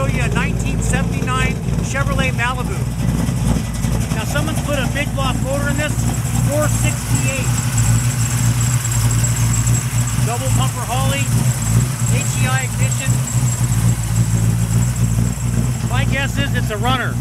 show you a 1979 Chevrolet Malibu. Now someone's put a big block motor in this, 468. Double pumper Holley, HEI ignition. My guess is it's a runner.